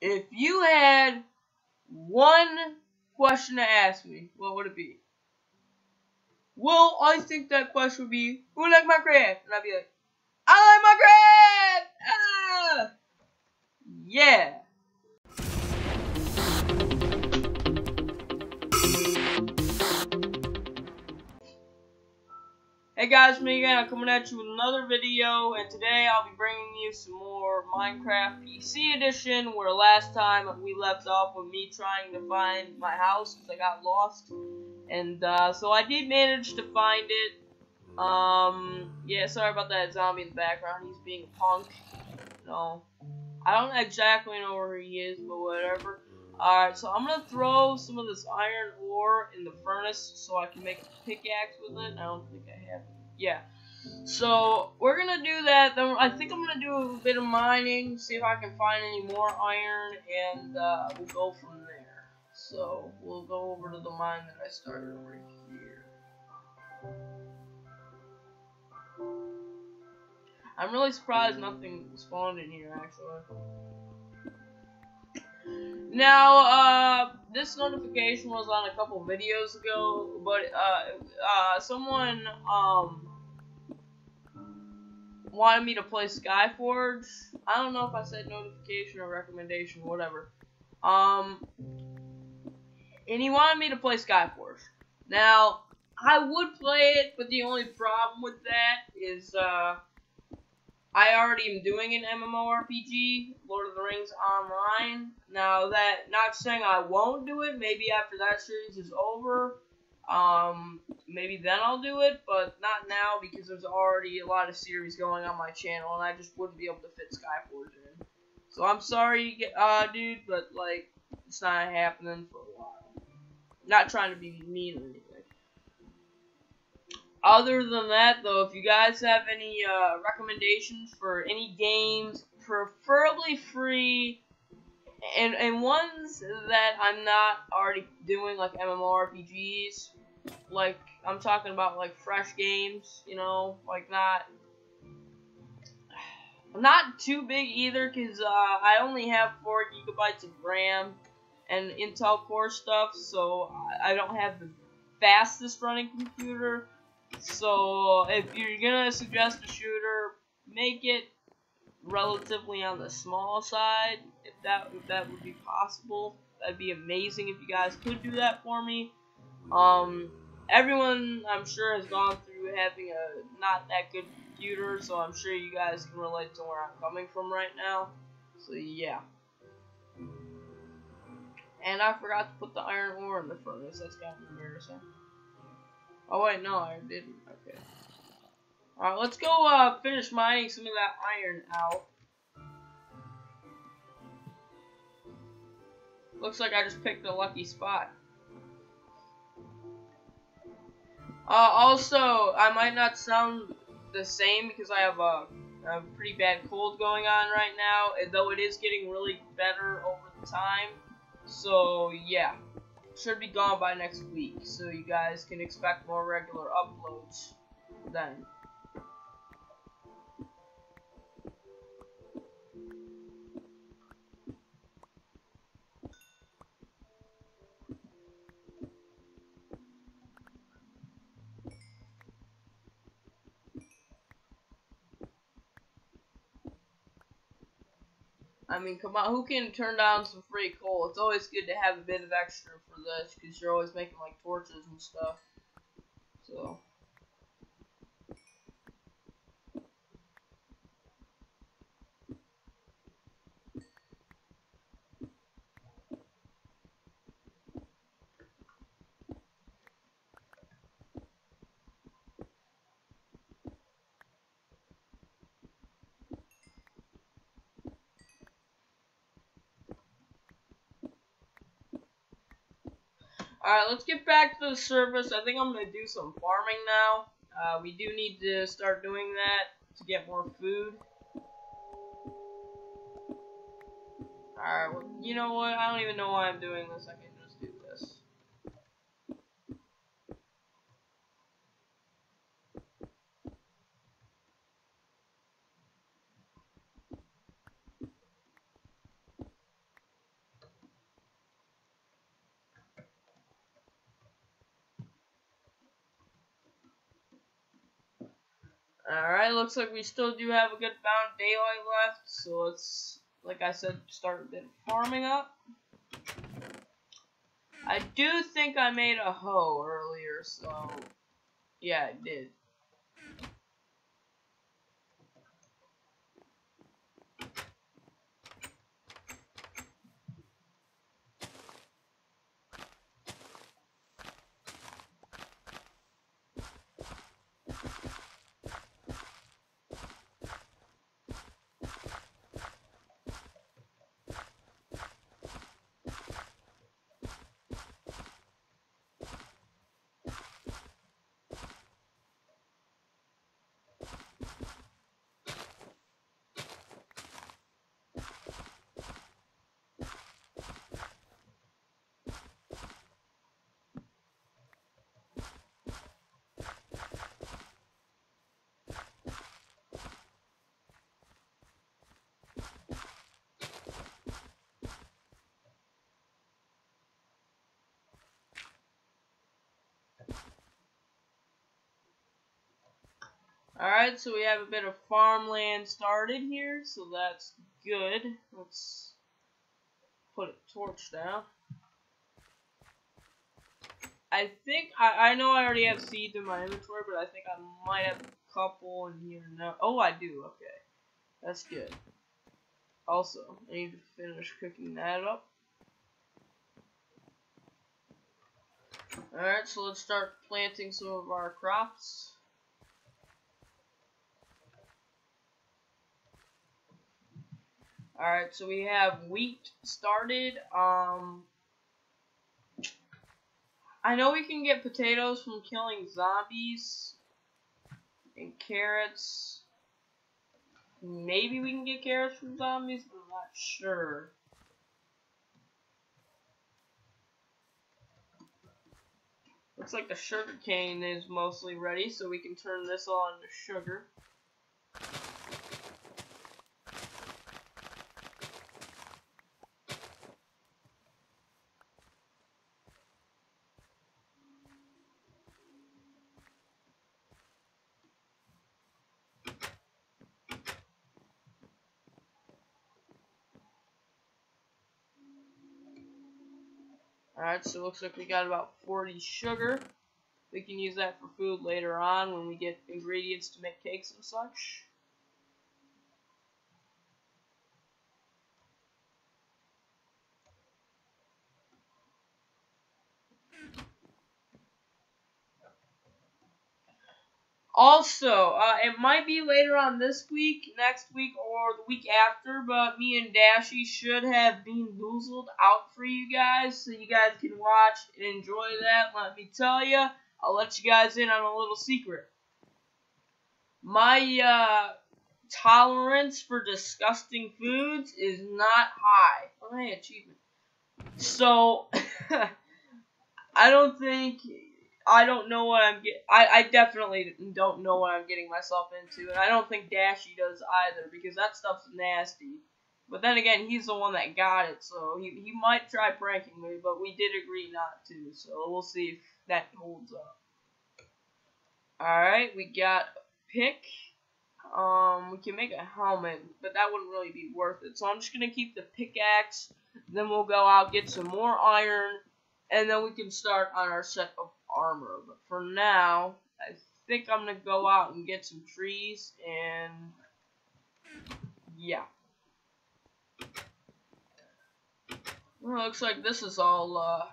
If you had one question to ask me, what would it be? Well, I think that question would be, who like Minecraft? And I'd be like, I like Minecraft! Ah! Yeah. Hey guys, me again. I'm coming at you with another video, and today I'll be bringing you some more Minecraft PC Edition, where last time we left off with me trying to find my house because I got lost, and uh, so I did manage to find it. Um, yeah, sorry about that zombie in the background. He's being a punk. No, I don't exactly know where he is, but whatever. Alright, so I'm gonna throw some of this iron ore in the furnace so I can make a pickaxe with it. I don't think. Yeah. So we're gonna do that. Then I think I'm gonna do a bit of mining, see if I can find any more iron, and uh, we'll go from there. So we'll go over to the mine that I started over here. I'm really surprised nothing spawned in here actually. Now, uh, this notification was on a couple videos ago, but, uh, uh, someone, um, wanted me to play Skyforge. I don't know if I said notification or recommendation, whatever. Um, and he wanted me to play Skyforge. Now, I would play it, but the only problem with that is, uh, I already am doing an MMORPG, Lord of the Rings Online. Now that, not saying I won't do it, maybe after that series is over, um, maybe then I'll do it, but not now because there's already a lot of series going on my channel, and I just wouldn't be able to fit Skyforge in. So I'm sorry, uh, dude, but like, it's not happening for a while. Not trying to be mean or anything. Other than that, though, if you guys have any uh, recommendations for any games, preferably free, and and ones that I'm not already doing, like MMORPGs, like I'm talking about like fresh games, you know, like not not too big either, cause uh, I only have four gigabytes of RAM and Intel Core stuff, so I don't have the fastest running computer. So if you're gonna suggest a shooter, make it relatively on the small side. If that if that would be possible, that'd be amazing if you guys could do that for me. Um, everyone I'm sure has gone through having a not that good computer, so I'm sure you guys can relate to where I'm coming from right now. So yeah. And I forgot to put the iron ore in the furnace. That's kind of embarrassing. Oh wait, no, I didn't. Okay. Alright, let's go uh, finish mining some of that iron out. Looks like I just picked a lucky spot. Uh, also, I might not sound the same because I have a, a pretty bad cold going on right now, though it is getting really better over time. So, yeah should be gone by next week, so you guys can expect more regular uploads then. I mean, come on, who can turn down some free coal? It's always good to have a bit of extra for this, because you're always making, like, torches and stuff. So... Alright, let's get back to the service. I think I'm going to do some farming now. Uh, we do need to start doing that to get more food. Alright, well, you know what? I don't even know why I'm doing this. I can just do this. Alright, looks like we still do have a good amount of daylight left, so let's, like I said, start a bit farming up. I do think I made a hoe earlier, so yeah, I did. Alright, so we have a bit of farmland started here, so that's good. Let's put a torch down. I think, I, I know I already have seeds in my inventory, but I think I might have a couple in here now. Oh, I do, okay. That's good. Also, I need to finish cooking that up. Alright, so let's start planting some of our crops. Alright, so we have wheat started. Um, I know we can get potatoes from killing zombies. And carrots. Maybe we can get carrots from zombies, but I'm not sure. Looks like the sugar cane is mostly ready, so we can turn this all into sugar. Alright, so looks like we got about 40 sugar. We can use that for food later on when we get ingredients to make cakes and such. Also, uh, it might be later on this week, next week, or the week after, but me and Dashy should have BeanBoozled out for you guys, so you guys can watch and enjoy that. Let me tell you, I'll let you guys in on a little secret. My uh, tolerance for disgusting foods is not high. Oh, hey, achievement. So, I don't think I don't know what I'm get. I, I definitely don't know what I'm getting myself into, and I don't think Dashy does either because that stuff's nasty. But then again, he's the one that got it, so he he might try pranking me, but we did agree not to, so we'll see if that holds up. All right, we got a pick. Um, we can make a helmet, but that wouldn't really be worth it. So I'm just gonna keep the pickaxe. Then we'll go out get some more iron, and then we can start on our set of armor. But for now, I think I'm going to go out and get some trees and yeah. Well, looks like this is all uh,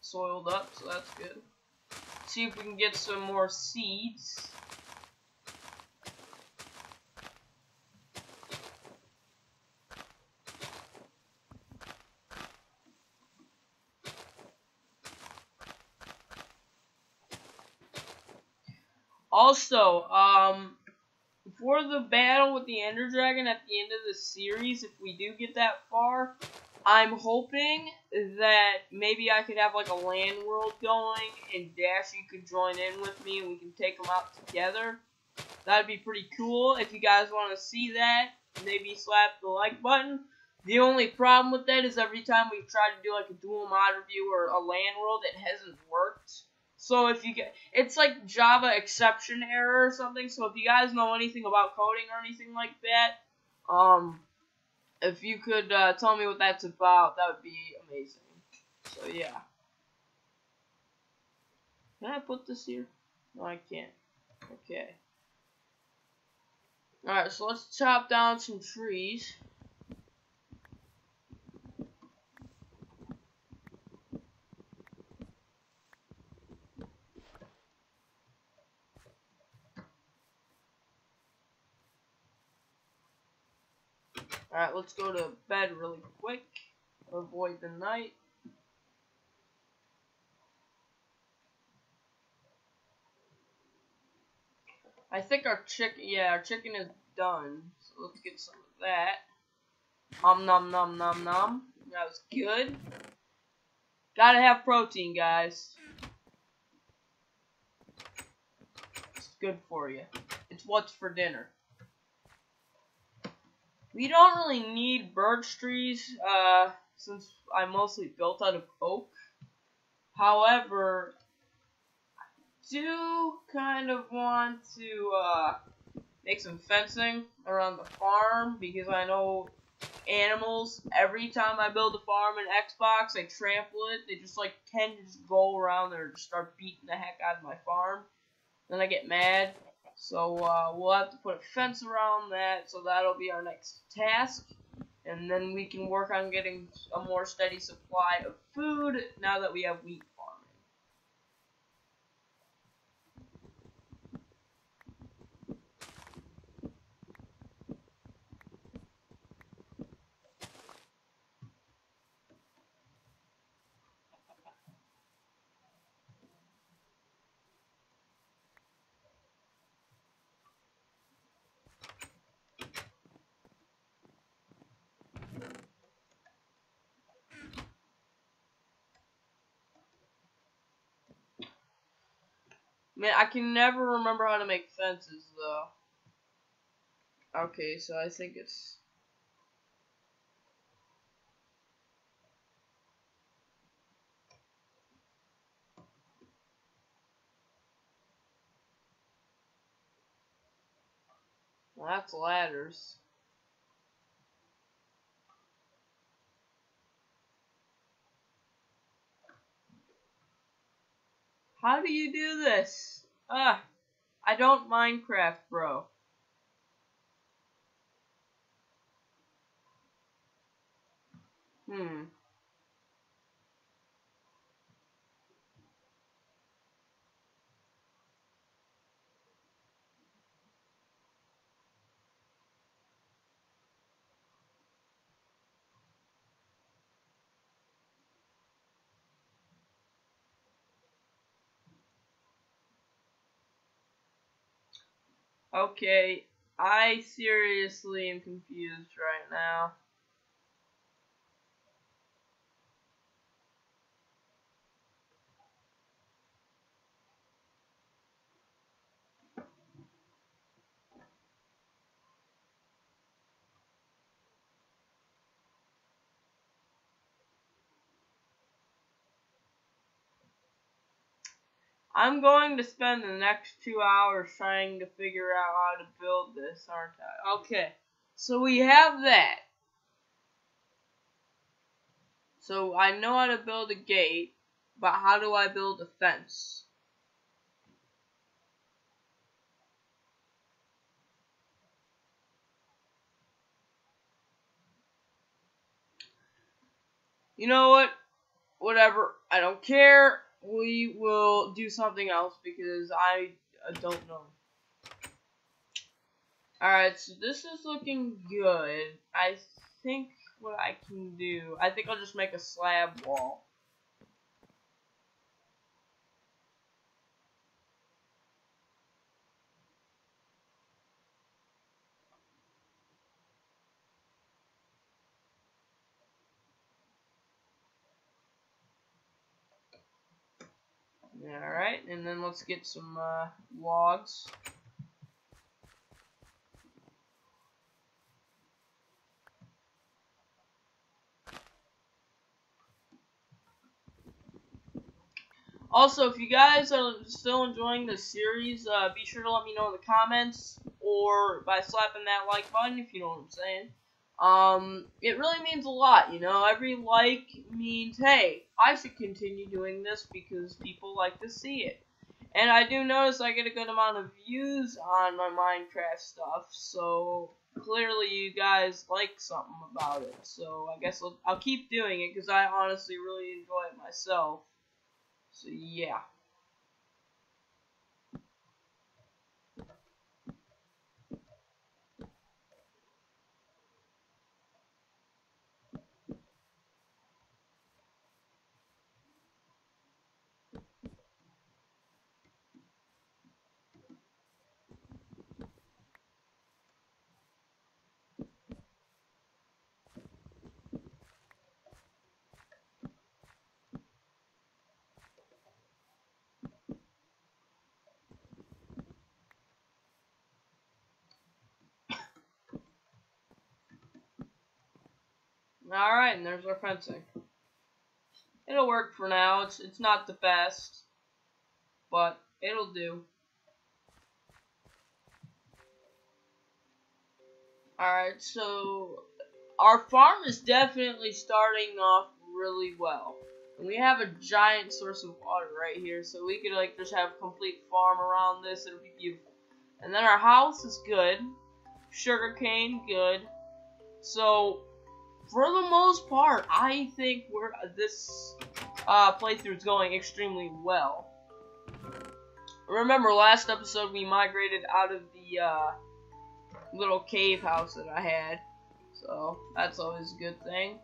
soiled up, so that's good. See if we can get some more seeds. Also, um, for the battle with the Ender Dragon at the end of the series, if we do get that far, I'm hoping that maybe I could have like a LAN world going and Dashy could join in with me and we can take them out together. That'd be pretty cool. If you guys want to see that, maybe slap the like button. The only problem with that is every time we've tried to do like a dual mod review or a LAN world, it hasn't worked. So if you get, it's like Java exception error or something. So if you guys know anything about coding or anything like that, um, if you could uh, tell me what that's about, that would be amazing. So yeah. Can I put this here? No, I can't. Okay. Alright, so let's chop down some trees. Alright, let's go to bed really quick. Avoid the night. I think our chicken, yeah, our chicken is done. So let's get some of that. Om nom nom nom nom. That was good. Gotta have protein, guys. It's good for you. It's what's for dinner. We don't really need birch trees, uh, since I'm mostly built out of oak. However, I do kind of want to uh, make some fencing around the farm because I know animals, every time I build a farm in Xbox, I trample it. They just like tend to just go around there and just start beating the heck out of my farm. Then I get mad. So uh, we'll have to put a fence around that. So that'll be our next task. And then we can work on getting a more steady supply of food now that we have wheat Man, I can never remember how to make fences, though. Okay, so I think it's... That's ladders. How do you do this? Ah, I don't Minecraft, bro. Hmm. Okay, I seriously am confused right now. I'm going to spend the next two hours trying to figure out how to build this, aren't I? Okay, so we have that. So I know how to build a gate, but how do I build a fence? You know what? Whatever. I don't care we will do something else because I, I don't know. Alright, so this is looking good. I think what I can do, I think I'll just make a slab wall. Alright, and then let's get some uh, logs. Also, if you guys are still enjoying this series, uh, be sure to let me know in the comments or by slapping that like button if you know what I'm saying. Um, it really means a lot, you know. Every like means, hey, I should continue doing this because people like to see it. And I do notice I get a good amount of views on my Minecraft stuff, so clearly you guys like something about it. So I guess I'll, I'll keep doing it because I honestly really enjoy it myself. So yeah. Alright, and there's our fencing. It'll work for now. It's it's not the best, but it'll do. Alright, so our farm is definitely starting off really well. And we have a giant source of water right here, so we could like just have a complete farm around this. It'll be beautiful. And then our house is good. Sugarcane, good. So for the most part, I think we're this uh, playthrough is going extremely well. Remember, last episode we migrated out of the uh, little cave house that I had, so that's always a good thing.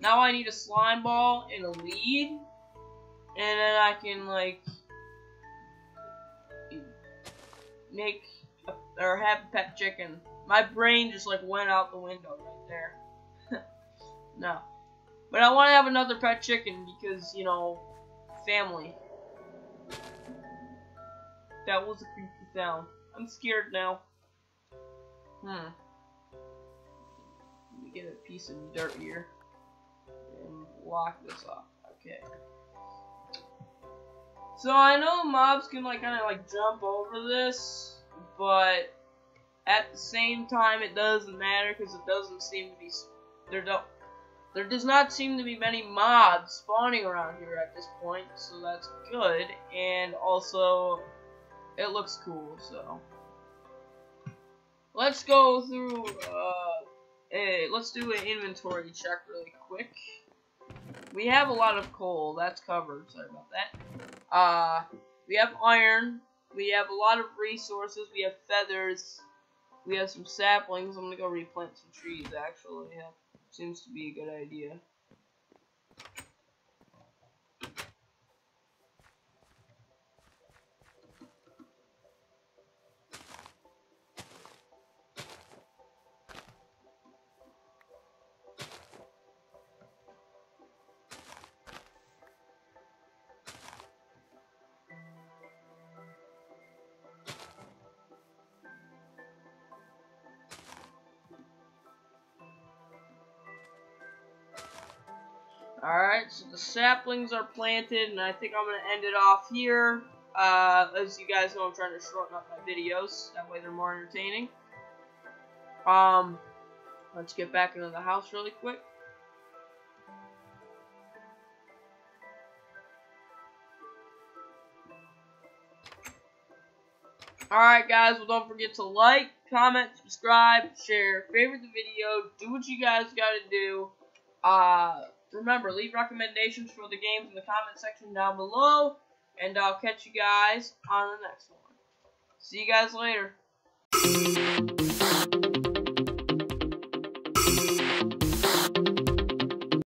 Now I need a slime ball and a lead, and then I can like make a, or have a pet chicken. My brain just like went out the window right there. No. But I want to have another pet chicken because, you know, family. That was a creepy sound. I'm scared now. Hmm. Let me get a piece of dirt here. And lock this off. Okay. So I know mobs can like kind of like jump over this, but at the same time it doesn't matter because it doesn't seem to be there don't there does not seem to be many mobs spawning around here at this point, so that's good. And also, it looks cool, so. Let's go through, uh, a, let's do an inventory check really quick. We have a lot of coal, that's covered, sorry about that. Uh, we have iron, we have a lot of resources, we have feathers, we have some saplings, I'm gonna go replant some trees, actually. Yeah. Seems to be a good idea. Alright, so the saplings are planted, and I think I'm going to end it off here. Uh, as you guys know, I'm trying to shorten up my videos. That way they're more entertaining. Um, let's get back into the house really quick. Alright guys, well don't forget to like, comment, subscribe, share, favorite the video, do what you guys gotta do. Uh, remember, leave recommendations for the games in the comment section down below, and I'll catch you guys on the next one. See you guys later.